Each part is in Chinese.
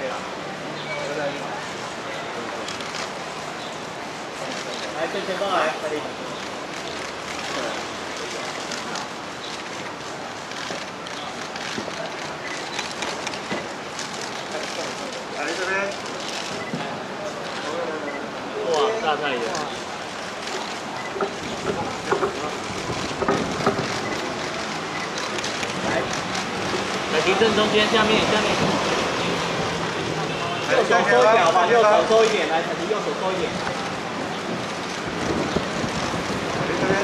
OK 了。来，正前方来，快点。来这边。哇，大太阳。来，来提正中间，下面下面。右手收一点，好不好？右手收一点，来，彩旗右手收一点。这边。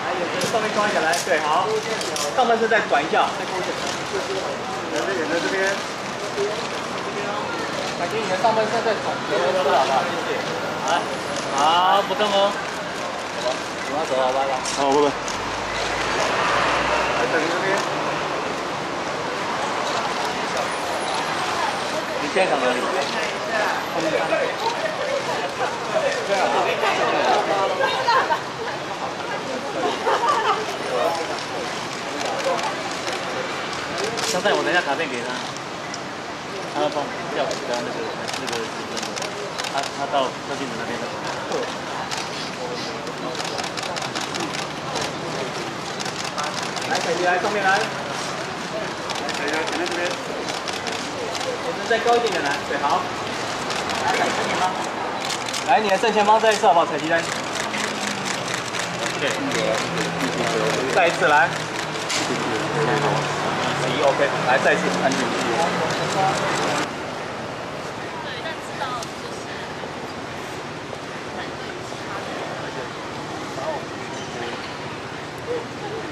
来，眼睛上面抓一下，来，对，好。上半身再转一下，再勾一下。眼睛眼在这边。彩旗，你的上半身再转，对对对，好不好？谢谢。来，好，不动哦。好吧，我要走了，拜拜。好，拜拜。来，等这边。现在想哪里？后面看。对啊。香菜，我等一下卡片给他，他要帮我调取他那个那个他他到车镜子那边的。来，彩旗来，上面。来，再高一点点来。对，好。来，正前方。来，你的正前方再一次好不好？踩鸡蛋。OK。再一次来。OK，来再一次，安全第一。Thank.